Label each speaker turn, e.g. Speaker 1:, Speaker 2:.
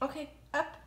Speaker 1: Okay, up.